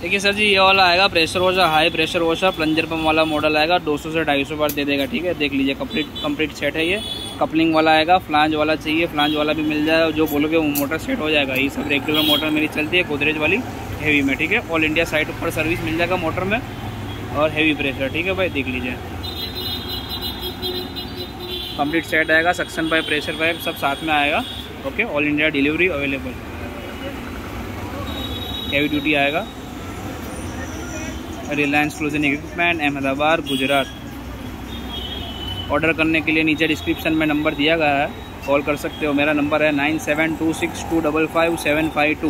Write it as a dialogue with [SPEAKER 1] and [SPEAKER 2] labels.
[SPEAKER 1] देखिए सर जी, ये वाला आएगा pressure washer high pressure washer plunger pump वाला मॉडल आएगा 200 से 250 बार दे देगा, ठीक है? देख लीजिए कंप्लीट कंप्लीट सेट है ये। कपलिंग वाला आएगा फ्लांज वाला चाहिए फ्लांज वाला भी मिल जाएगा जो बोलोगे वो मोटर सेट हो जाएगा। ये सब रेगुलर मोटर मेरी चलती है, गोदरेज वाली हैवी में, ठीक है? ऑल इंडिया साइड ऊपर सर्विस मिल जाएगा मोटर में, और हैवी प्रेशर ठीक है भाई? देख लीजिए। कंप्लीट सेट आएगा सक्सन पाइप प्रेशर पाइप सब साथ में आएगा okay all India delivery available heavy duty आएगा। रिलायंस क्लोजन इक्विपमेंट अहमदाबाद गुजरात ऑर्डर करने के लिए नीचे डिस्क्रिप्शन में नंबर दिया गया है। कॉल कर सकते हो। मेरा नंबर है nine seven two six two double five seven five two